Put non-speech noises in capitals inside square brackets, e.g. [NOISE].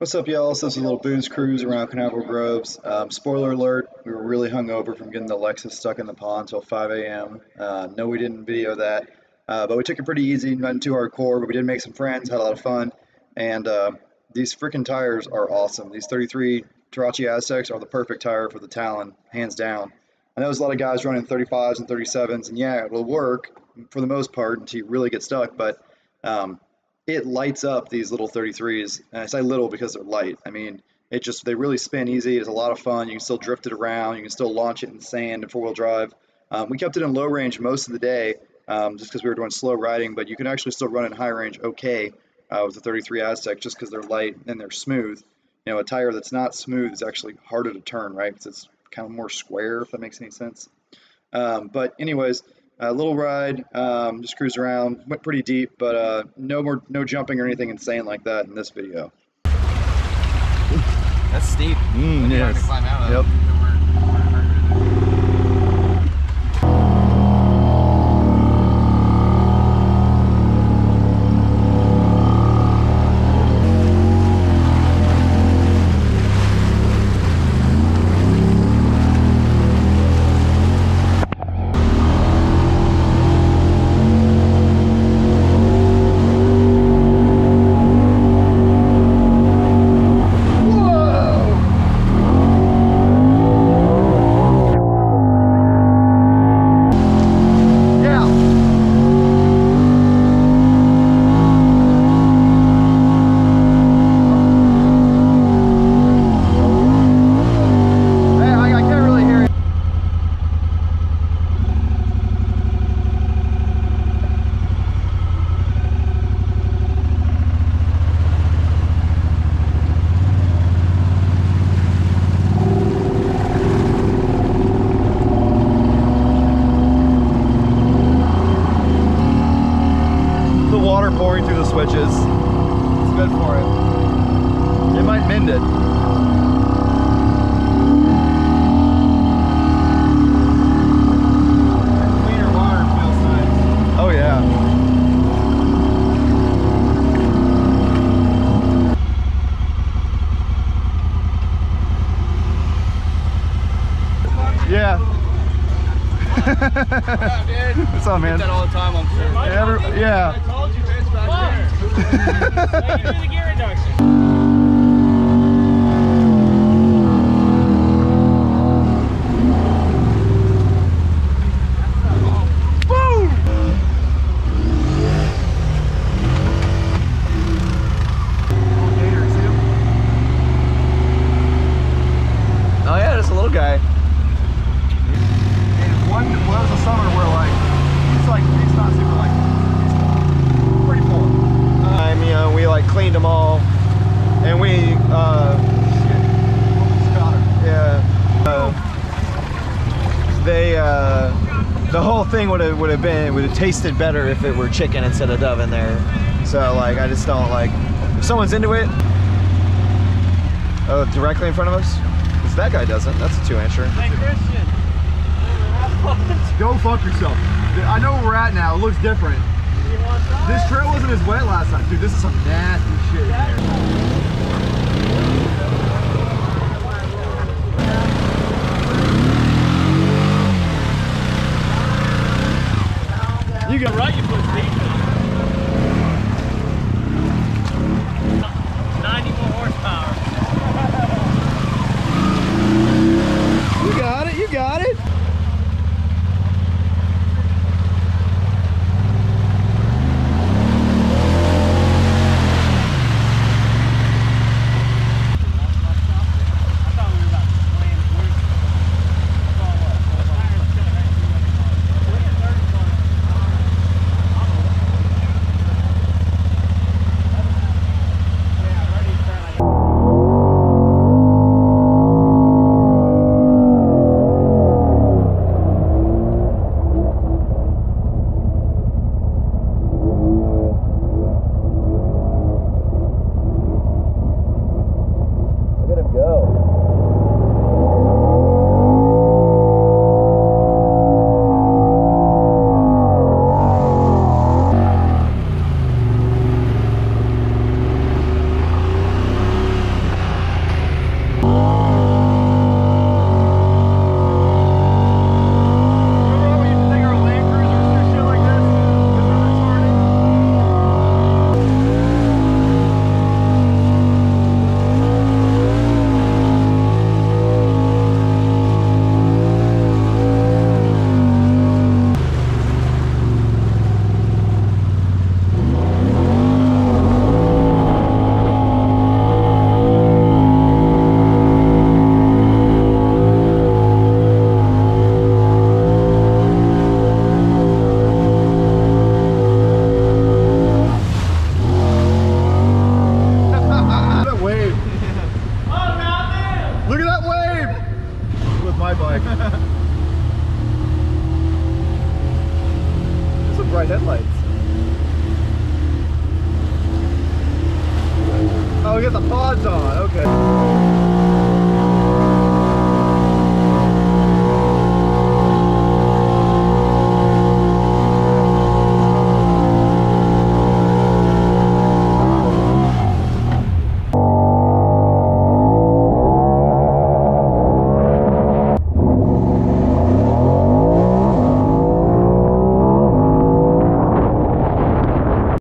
What's up, y'all? This is a little booze cruise around Canaveral Groves. Um, spoiler alert, we were really hungover from getting the Lexus stuck in the pond until 5 a.m. Uh, no, we didn't video that, uh, but we took it pretty easy, nothing too hardcore, but we did make some friends, had a lot of fun, and uh, these freaking tires are awesome. These 33 Tarocci Aztecs are the perfect tire for the Talon, hands down. I know there's a lot of guys running 35s and 37s, and yeah, it'll work for the most part until you really get stuck, but um, it lights up these little 33s. And I say little because they're light. I mean, it just they really spin easy. It's a lot of fun. You can still drift it around. You can still launch it in sand and four wheel drive. Um, we kept it in low range most of the day um, just because we were doing slow riding, but you can actually still run in high range okay uh, with the 33 Aztec just because they're light and they're smooth. You know, a tire that's not smooth is actually harder to turn, right? Because it's kind of more square, if that makes any sense. Um, but anyways, a little ride, um, just cruise around, went pretty deep, but uh, no more, no jumping or anything insane like that in this video. That's steep. Mm, yes. Yep. Switches. It's good for it. It might mend it. What's up, man? That all the time on. Every- yeah. I told you, it's back there. [LAUGHS] the gear reduction. Oh yeah, just a little guy. And one, well, it was a summer where like, it's like, it's not super like, it's pretty full. Um, you know, we like cleaned them all, and we, uh, yeah, uh, they, uh, the whole thing would have would have been would have tasted better if it were chicken instead of dove in there. So like, I just don't like, if someone's into it, uh, directly in front of us. Because that guy doesn't. That's a two incher. Hey, Christian. Go fuck yourself. I know where we're at now. It looks different. This trail wasn't as wet last time. Dude, this is some nasty shit here. You got right, you headlights.